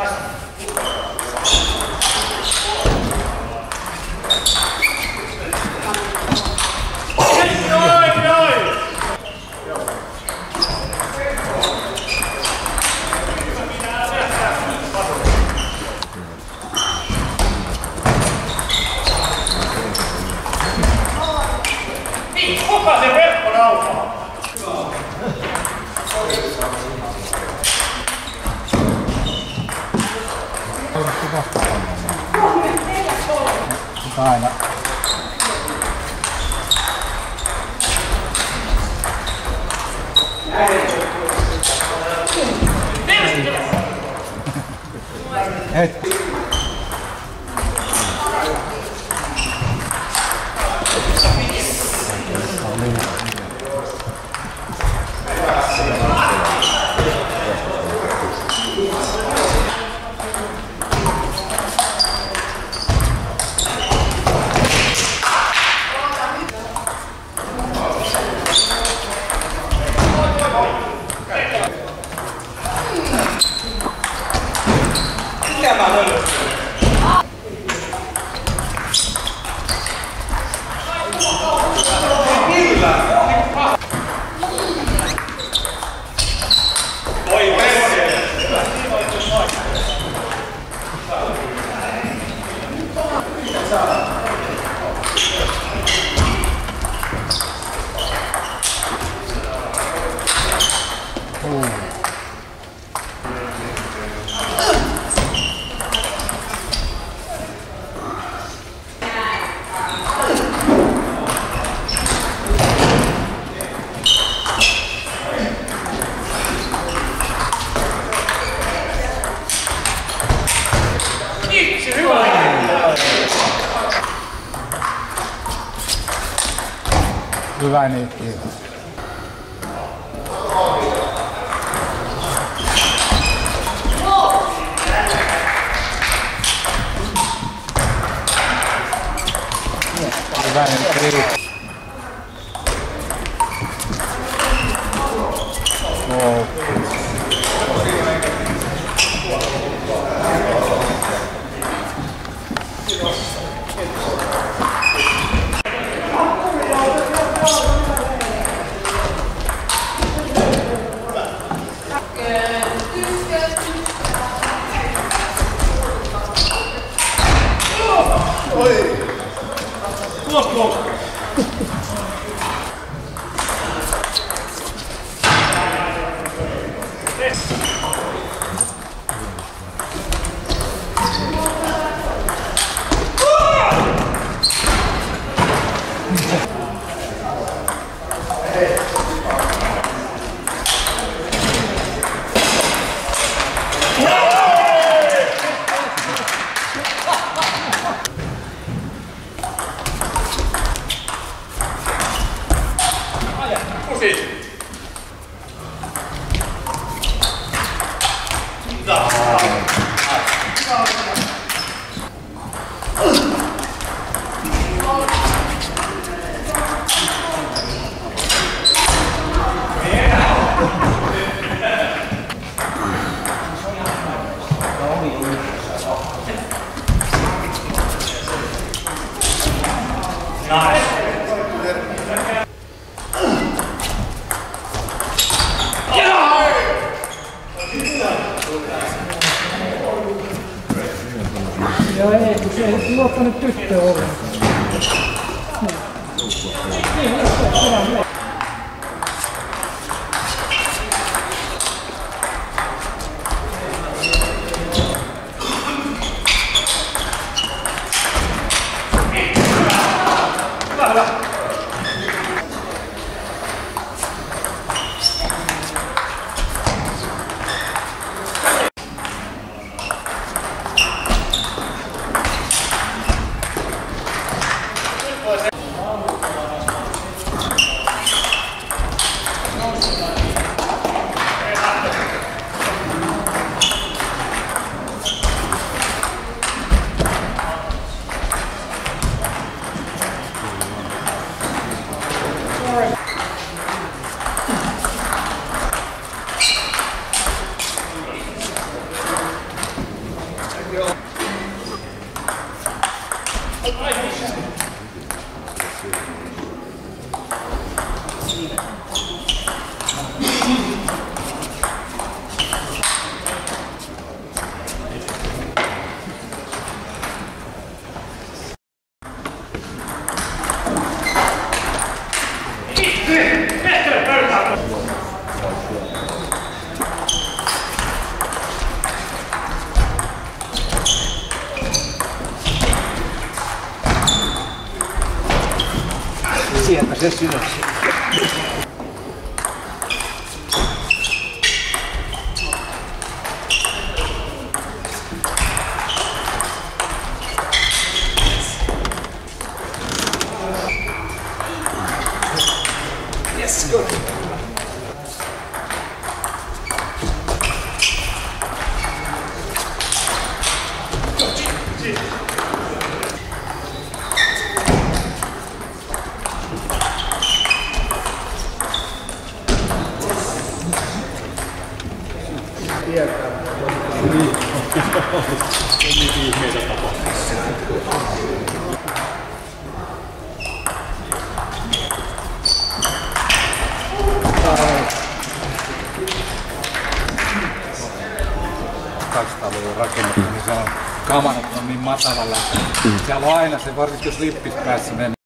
ました。Fine. Hey. 감사합니다. Иване Иване Кривых. Nice. Ei, kun se ei luottanut tyttöä ollenkaan. Niin, niin, Destinação. Rakennettu, niin se on kamanat on niin matalalla. Siellä on aina se, varsinkin jos lippis päässä menee.